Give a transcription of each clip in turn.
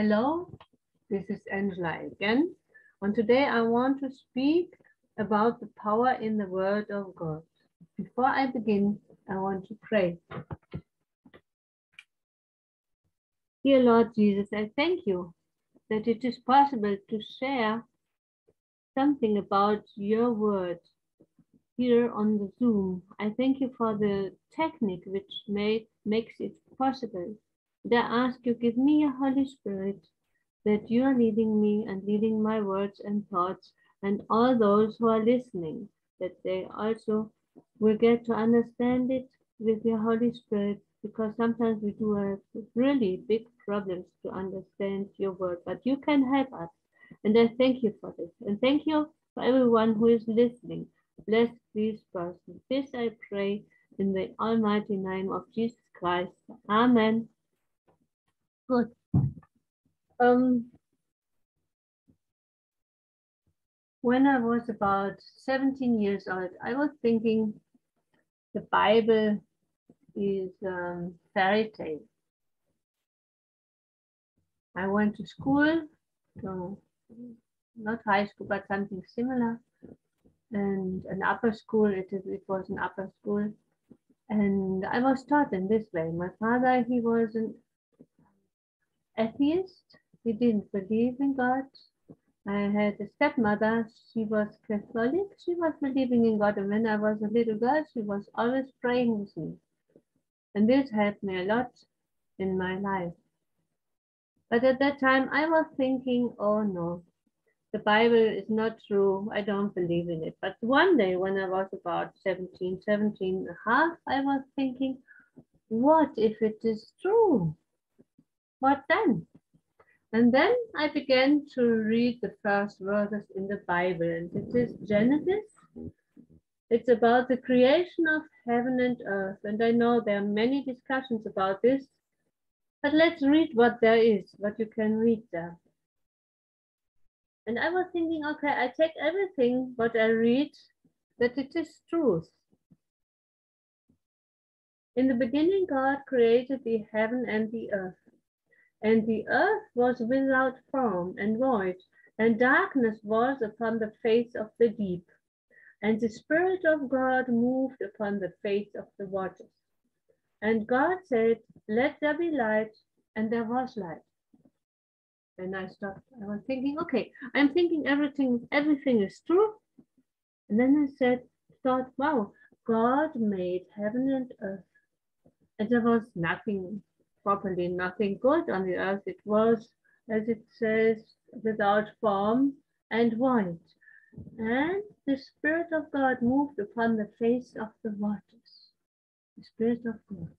Hello, this is Angela again. And today I want to speak about the power in the Word of God. Before I begin, I want to pray. Dear Lord Jesus, I thank you that it is possible to share something about your word here on the Zoom. I thank you for the technique which made, makes it possible. I ask you, give me your Holy Spirit that you are leading me and leading my words and thoughts and all those who are listening, that they also will get to understand it with your Holy Spirit, because sometimes we do have really big problems to understand your word, but you can help us. And I thank you for this. And thank you for everyone who is listening. Bless these persons. This I pray in the almighty name of Jesus Christ. Amen. Good. Um, when I was about 17 years old, I was thinking the Bible is um, fairy tale. I went to school, so not high school, but something similar, and an upper school. It, is, it was an upper school, and I was taught in this way. My father, he was an atheist. He didn't believe in God. I had a stepmother. She was Catholic. She was believing in God. And when I was a little girl, she was always praying with me. And this helped me a lot in my life. But at that time, I was thinking, oh no, the Bible is not true. I don't believe in it. But one day, when I was about 17, 17 and a half, I was thinking, what if it is true? What then? And then I began to read the first verses in the Bible, and it is Genesis. It's about the creation of heaven and earth. And I know there are many discussions about this, but let's read what there is, what you can read there. And I was thinking, okay, I take everything what I read, that it is truth. In the beginning, God created the heaven and the earth. And the earth was without form and void, and darkness was upon the face of the deep. And the Spirit of God moved upon the face of the waters. And God said, Let there be light, and there was light. And I stopped. I was thinking, okay, I'm thinking everything, everything is true. And then I said, thought, wow, God made heaven and earth. And there was nothing properly nothing good on the earth. It was, as it says, without form and void. And the Spirit of God moved upon the face of the waters. The Spirit of God.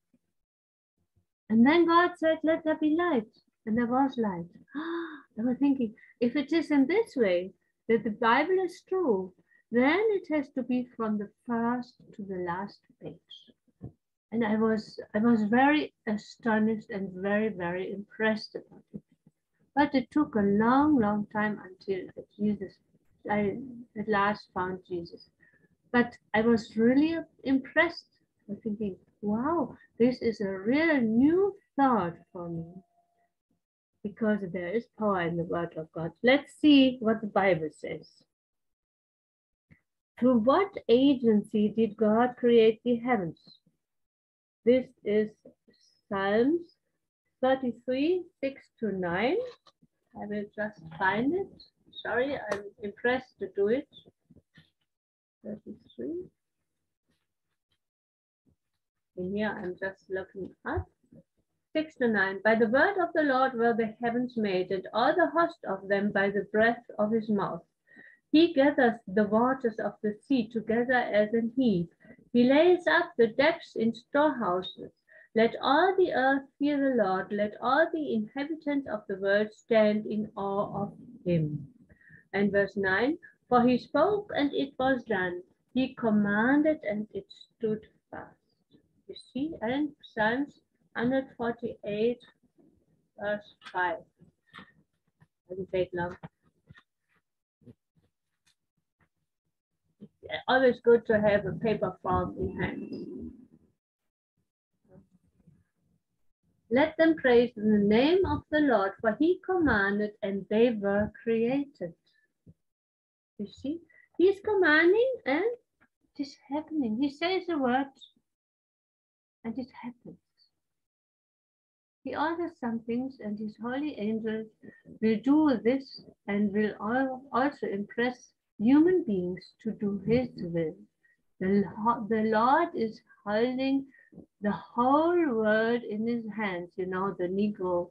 And then God said, Let there be light. And there was light. I was thinking, if it is in this way that the Bible is true, then it has to be from the first to the last page and I was I was very astonished and very very impressed about it. But it took a long, long time until Jesus, I at last found Jesus. But I was really impressed. I was thinking, wow, this is a real new thought for me. Because there is power in the word of God. Let's see what the Bible says. Through what agency did God create the heavens? This is Psalms 33, 6 to 9. I will just find it. Sorry, I'm impressed to do it. 33. In here, I'm just looking up. 6 to 9. By the word of the Lord were the heavens made, and all the host of them by the breath of his mouth. He gathers the waters of the sea together as an heap. He lays up the depths in storehouses. Let all the earth fear the Lord. Let all the inhabitants of the world stand in awe of him. And verse 9 For he spoke and it was done. He commanded and it stood fast. You see, and Psalms 148, verse 5. Doesn't take long. Always good to have a paper form in hand. Let them praise in the name of the Lord, for he commanded and they were created. You see, he's commanding and it is happening. He says a word and it happens. He orders some things and his holy angels will do this and will also impress human beings to do his will. The, the Lord is holding the whole world in his hands. You know, the Negro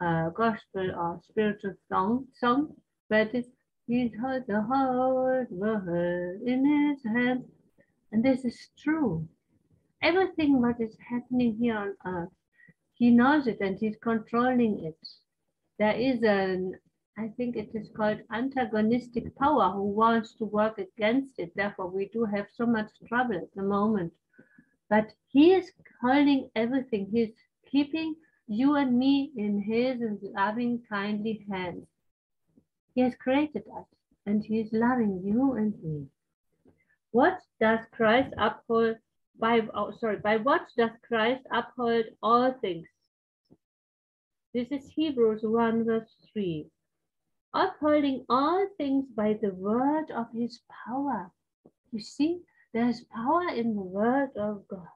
uh, gospel or spiritual song, song but it's, he's held the whole world in his hands. And this is true. Everything what is happening here on earth, he knows it and he's controlling it. There is an I think it is called antagonistic power who wants to work against it. Therefore, we do have so much trouble at the moment. But he is holding everything. He's keeping you and me in his loving, kindly hands. He has created us and he is loving you and me. What does Christ uphold by oh, sorry, by what does Christ uphold all things? This is Hebrews 1 verse 3 upholding all things by the word of his power. You see, there's power in the word of God.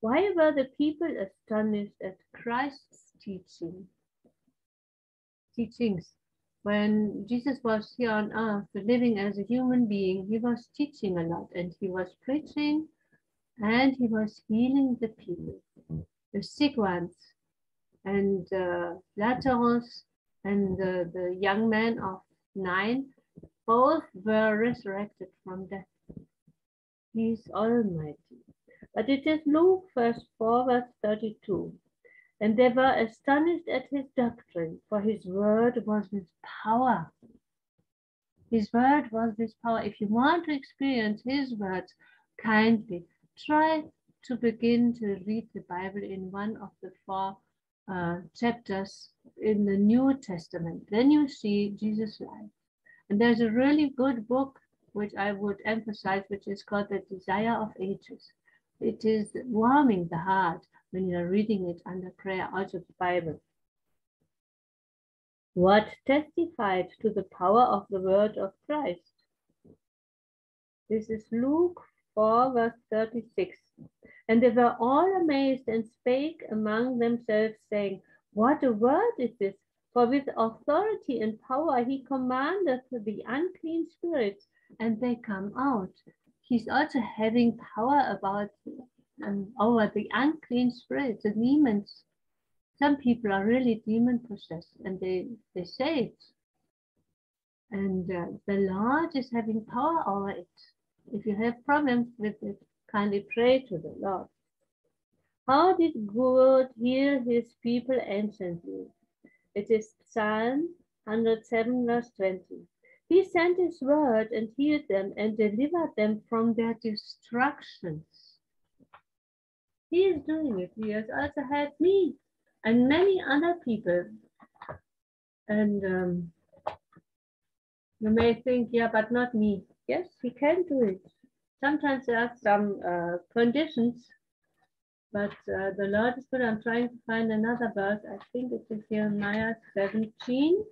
Why were the people astonished at Christ's teaching? Teachings. When Jesus was here on earth, living as a human being, he was teaching a lot and he was preaching and he was healing the people, the sick ones. And uh, Lazarus and the, the young man of Nain, both were resurrected from death. He is almighty. But it is Luke verse 4, verse 32. And they were astonished at his doctrine, for his word was with power. His word was with power. If you want to experience his words kindly, try to begin to read the Bible in one of the four uh, chapters in the New Testament, then you see Jesus' life. And there's a really good book which I would emphasize, which is called The Desire of Ages. It is warming the heart when you're reading it under prayer, out of the Bible. What testified to the power of the word of Christ? This is Luke 4, verse 36. And they were all amazed and spake among themselves, saying, What a word is this! For with authority and power he commandeth the unclean spirits, and they come out. He's also having power about um, over the unclean spirits, the demons. Some people are really demon possessed, and they, they say it. And uh, the Lord is having power over it. If you have problems with it, kindly pray to the Lord. How did God heal his people anciently? It is Psalm 107, verse 20. He sent his word and healed them and delivered them from their destructions. He is doing it. He has also helped me and many other people. And um, you may think, yeah, but not me. Yes, he can do it. Sometimes there are some uh, conditions, but uh, the Lord is good. I'm trying to find another verse. I think it is in Jeremiah 17.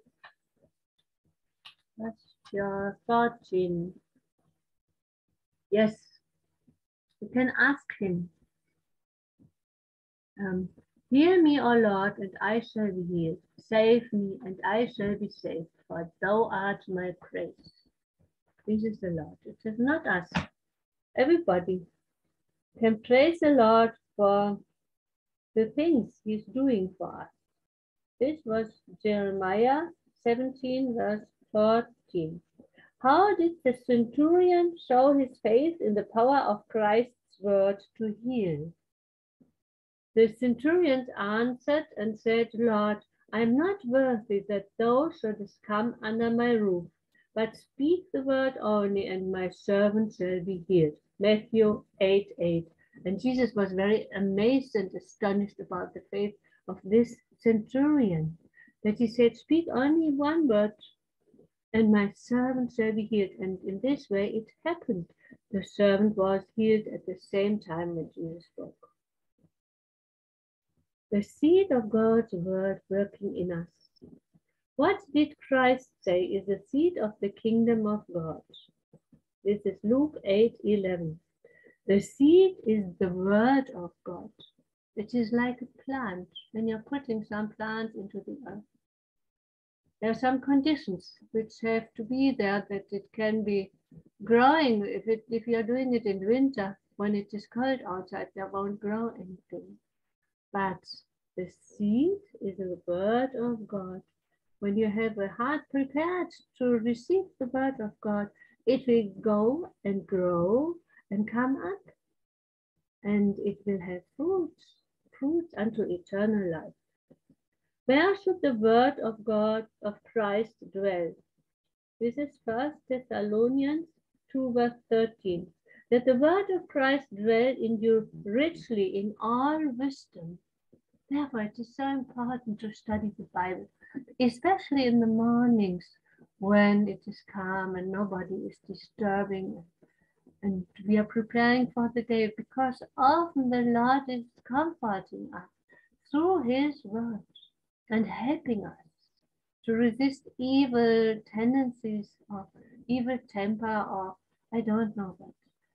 That's your 14. Yes, you can ask him. Um, Hear me, O Lord, and I shall be healed. Save me, and I shall be saved, for thou art my praise. This is the Lord. It is not us everybody can praise the Lord for the things he's doing for us. This was Jeremiah 17, verse 14. How did the centurion show his faith in the power of Christ's word to heal? The centurion answered and said, Lord, I am not worthy that thou shouldest come under my roof, but speak the word only, and my servant shall be healed. Matthew 8 8. And Jesus was very amazed and astonished about the faith of this centurion, that he said, Speak only one word, and my servant shall be healed. And in this way it happened. The servant was healed at the same time when Jesus spoke. the seed of God's word working in us. What did Christ say is the seed of the kingdom of God? This is Luke 8 11. The seed is the word of God. It is like a plant when you're putting some plants into the earth. There are some conditions which have to be there that it can be growing. If, it, if you're doing it in winter, when it is cold outside, there won't grow anything. But the seed is the word of God. When you have a heart prepared to receive the word of God, it will go and grow and come up. And it will have fruits, fruits unto eternal life. Where should the word of God of Christ dwell? This is First Thessalonians 2 verse 13. That the word of Christ dwell in you richly in all wisdom. Therefore, it is so important to study the Bible, especially in the mornings when it is calm and nobody is disturbing and we are preparing for the day because often the Lord is comforting us through his words and helping us to resist evil tendencies or evil temper or I don't know what.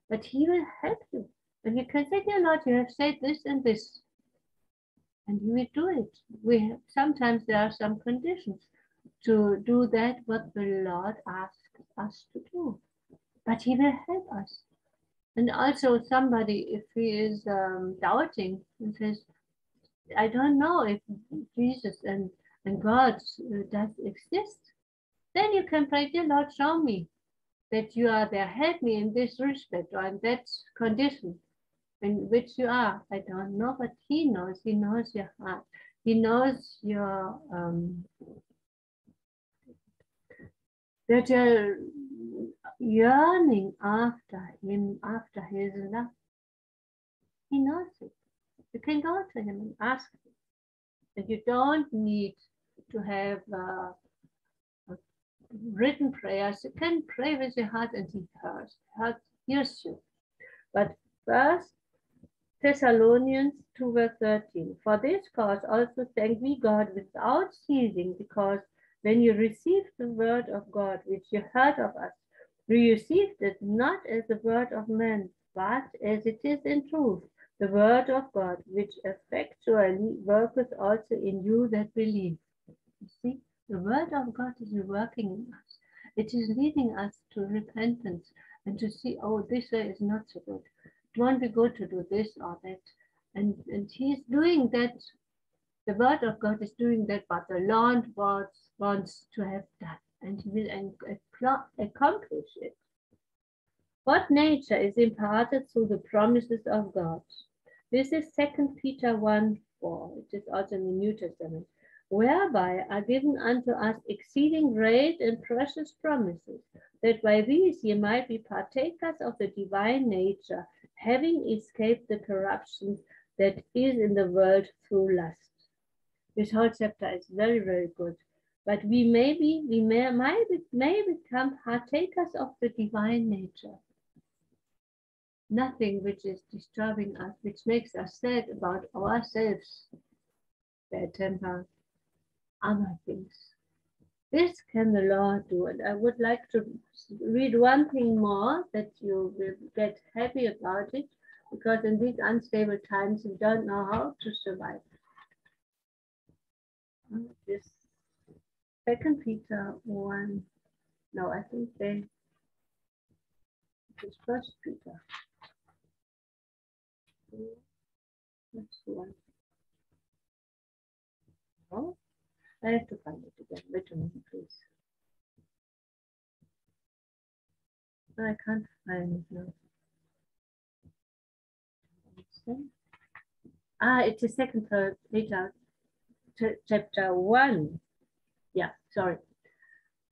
But he will help you. And you can say, dear Lord, you have said this and this. And we do it. We have, sometimes there are some conditions to do that what the Lord asks us to do. But he will help us. And also somebody, if he is um, doubting and says, I don't know if Jesus and, and God uh, does exist. Then you can pray, dear Lord, show me that you are there. Help me in this respect or in that condition in which you are. I don't know, but He knows. He knows your heart. He knows your um, that you're yearning after Him, after His love. He knows it. You can go to him and ask him. And you don't need to have uh, written prayers. You can pray with your heart and he hears, heart hears you. But first, Thessalonians 2 verse 13. For this cause also thank we God without ceasing, because when you received the word of God, which you heard of us, you received it not as the word of man, but as it is in truth the word of God, which effectually worketh also in you that believe. You see, the word of God is working in us. It is leading us to repentance and to see, oh, this way is not so good. Won't be good to do this or that. And, and he's doing that. The word of God is doing that, but the Lord wants, wants to have done, and he will accomplish it. What nature is imparted through the promises of God? This is 2 Peter 1 4. It is also in the New Testament. Whereby are given unto us exceeding great and precious promises, that by these ye might be partakers of the divine nature, having escaped the corruption that is in the world through lust. This whole chapter is very, very good. But we may be, we may, may, may become partakers of the divine nature nothing which is disturbing us, which makes us sad about ourselves, bad temper, other things. This can the Lord do. And I would like to read one thing more that you will get happy about it, because in these unstable times, you don't know how to survive. Oh, this Second Peter 1, no, I think they, this First Peter. One. Oh, I have to find it again. Wait a minute, please. I can't find it now. Ah, it is second Peter, chapter one. Yeah, sorry.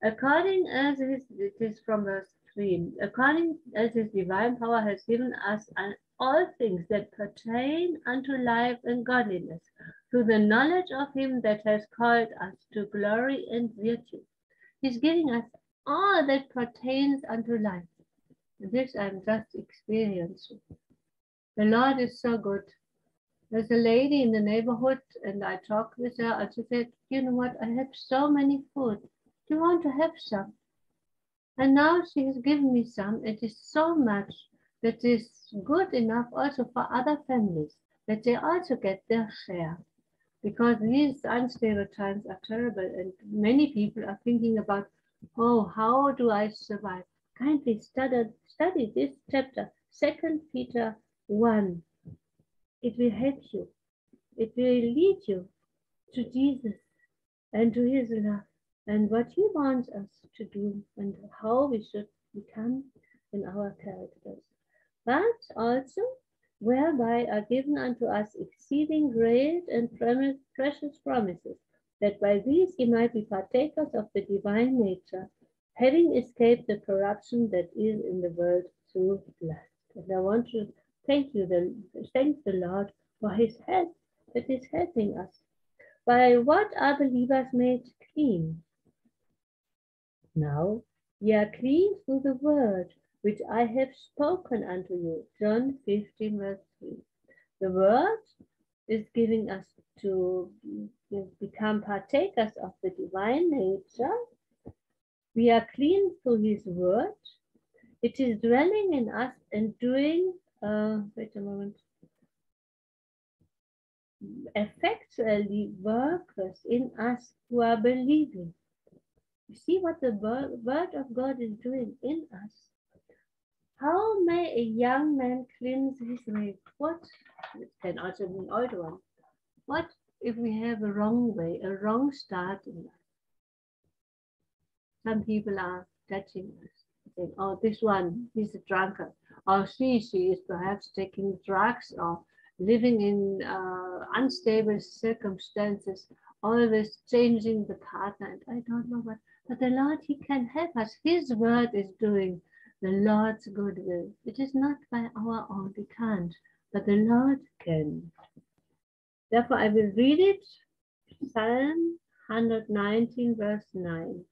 According as it is, it is from verse three. According as his divine power has given us an all things that pertain unto life and godliness, through the knowledge of him that has called us to glory and virtue. He's giving us all that pertains unto life. This I'm just experiencing. The Lord is so good. There's a lady in the neighborhood, and I talked with her, and she said, You know what? I have so many food. Do you want to have some? And now she has given me some. It is so much that is good enough also for other families, that they also get their share. Because these unstable times are terrible, and many people are thinking about, oh, how do I survive? Kindly study, study this chapter, Second Peter 1 it will help you. It will lead you to Jesus and to his love and what he wants us to do and how we should become in our characters. But also, whereby are given unto us exceeding great and precious promises, that by these ye might be partakers of the divine nature, having escaped the corruption that is in the world through lust. And I want to Thank you, the, thank the Lord for his help that is helping us. By what are believers made clean? Now ye are clean through the word which I have spoken unto you. John 15, verse 3. The word is giving us to become partakers of the divine nature. We are clean through his word. It is dwelling in us and doing uh, wait a moment, effectually workers in us who are believing. You see what the word of God is doing in us. How may a young man cleanse his way? What? Can also be an old one. What if we have a wrong way, a wrong start in life? Some people are touching us, saying, oh, this one, he's a drunkard or she, she is perhaps taking drugs or living in uh, unstable circumstances, always changing the partner. And I don't know what, but the Lord, He can help us. His word is doing the Lord's good will. It is not by our own, we can't, but the Lord can. Therefore, I will read it Psalm 119, verse 9.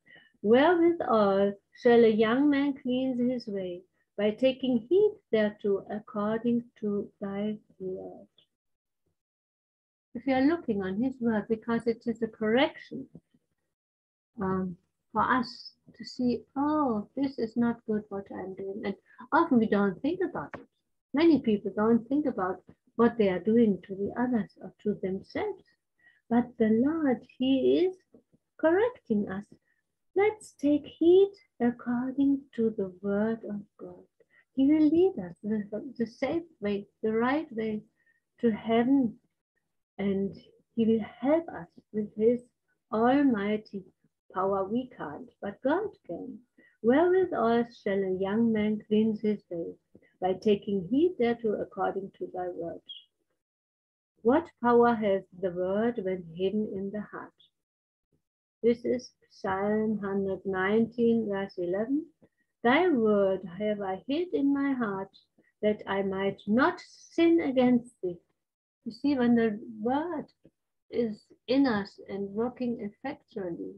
Wherewithal shall a young man cleanse his way? by taking heed thereto according to thy word. If you are looking on his word, because it is a correction um, for us to see, oh, this is not good what I'm doing. And often we don't think about it. Many people don't think about what they are doing to the others or to themselves. But the Lord, He is correcting us. Let's take heed according to the word of God. He will lead us the, the safe way, the right way to heaven. And he will help us with his almighty power. We can't, but God can. Wherewithal shall a young man cleanse his way? By taking heed thereto according to thy word. What power has the word when hidden in the heart? This is Psalm 119, verse 11. Thy word have I hid in my heart that I might not sin against thee. You see, when the word is in us and working effectually,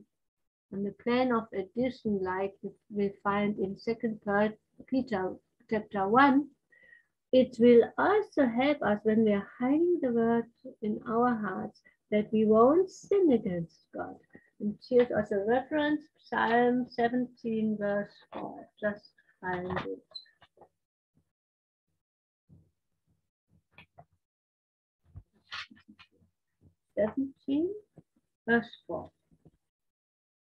on the plan of addition, like we find in Second Peter chapter 1, it will also help us when we are hiding the word in our hearts that we won't sin against God. And here's also a reference, Psalm 17, verse 4. Just find it. Seventeen, verse four.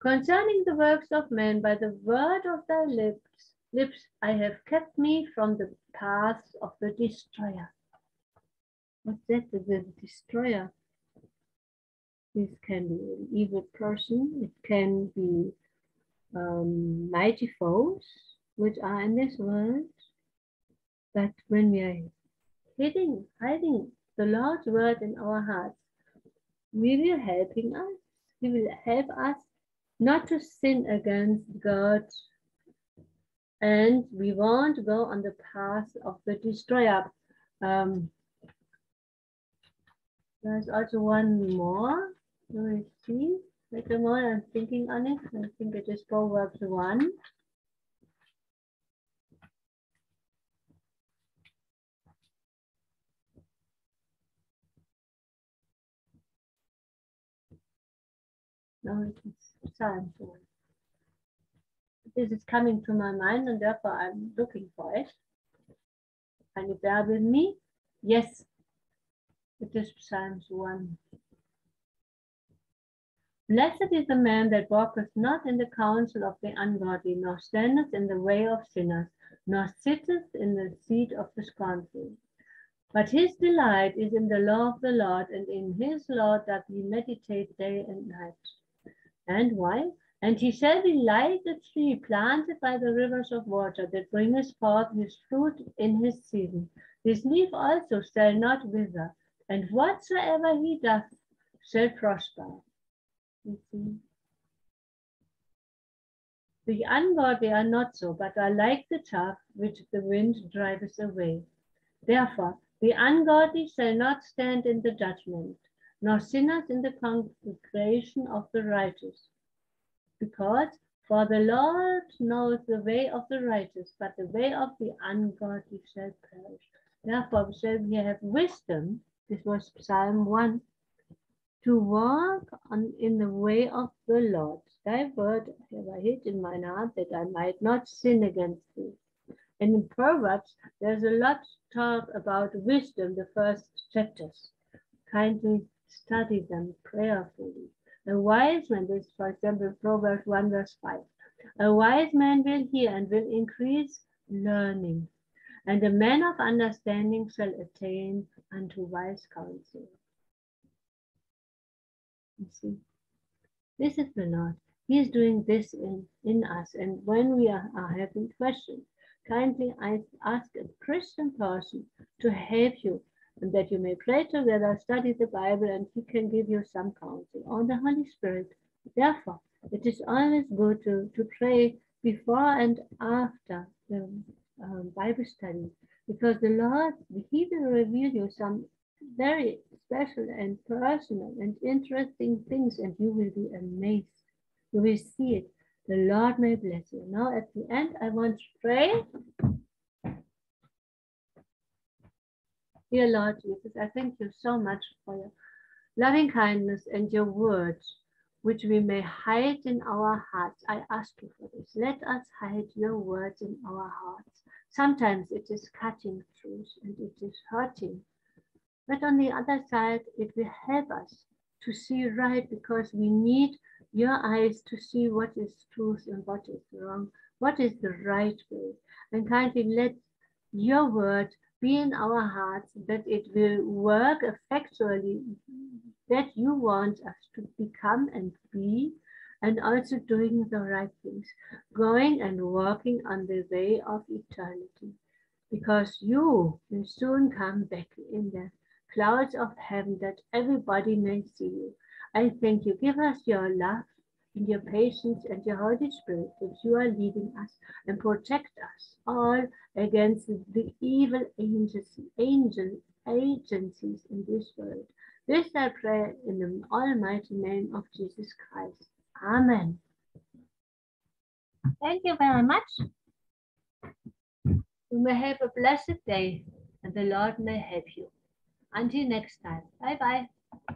Concerning the works of men, by the word of thy lips, lips I have kept me from the paths of the destroyer. What's that? The destroyer. This can be an evil person. It can be um, mighty foes which are in this world. But when we are hiding, hiding the Lord's word in our hearts, we will helping us. He will help us not to sin against God. And we won't go on the path of the destroyer. Um, there's also one more. Let me see. Wait a moment, I'm thinking on it. I think it is Proverbs 1. No, it's Psalm 4. This is coming to my mind and therefore I'm looking for it. Can you bear with me? Yes, it is Psalms 1. Blessed is the man that walketh not in the counsel of the ungodly, nor standeth in the way of sinners, nor sitteth in the seat of the scornful. But his delight is in the law of the Lord, and in his law doth he meditate day and night. And why? And he shall be like a tree planted by the rivers of water that bringeth forth his fruit in his season. His leaf also shall not wither, and whatsoever he doth shall prosper. The ungodly are not so, but are like the chaff which the wind driveth away. Therefore, the ungodly shall not stand in the judgment, nor sinners in the congregation of the righteous. Because for the Lord knows the way of the righteous, but the way of the ungodly shall perish. Therefore we shall have wisdom, this was Psalm 1, to walk on, in the way of the Lord. Thy word have I hid in mine heart that I might not sin against thee. And in Proverbs, there's a lot talk about wisdom, the first chapters. Kindly study them prayerfully. A wise man, this for example, Proverbs 1 verse 5. A wise man will hear and will increase learning, and a man of understanding shall attain unto wise counsel. You see, this is the Lord. He is doing this in, in us. And when we are, are having questions, kindly I ask a Christian person to help you and that you may pray together, study the Bible, and he can give you some counsel on the Holy Spirit. Therefore, it is always good to, to pray before and after the um, Bible study because the Lord, He will reveal you some very special and personal and interesting things, and you will be amazed. You will see it. The Lord may bless you. Now, at the end, I want to pray. Dear Lord Jesus, I thank you so much for your loving kindness and your words, which we may hide in our hearts. I ask you for this. Let us hide your words in our hearts. Sometimes it is cutting truth and it is hurting but on the other side, it will help us to see right because we need your eyes to see what is truth and what is wrong, what is the right way. And kindly let your word be in our hearts that it will work effectually, that you want us to become and be, and also doing the right things, going and walking on the way of eternity. Because you will soon come back in the clouds of heaven that everybody may see you. I thank you. Give us your love and your patience and your Holy Spirit that you are leading us and protect us all against the evil angels, angel agencies in this world. This I pray in the almighty name of Jesus Christ. Amen. Thank you very much. You may have a blessed day and the Lord may help you. Until next time. Bye bye.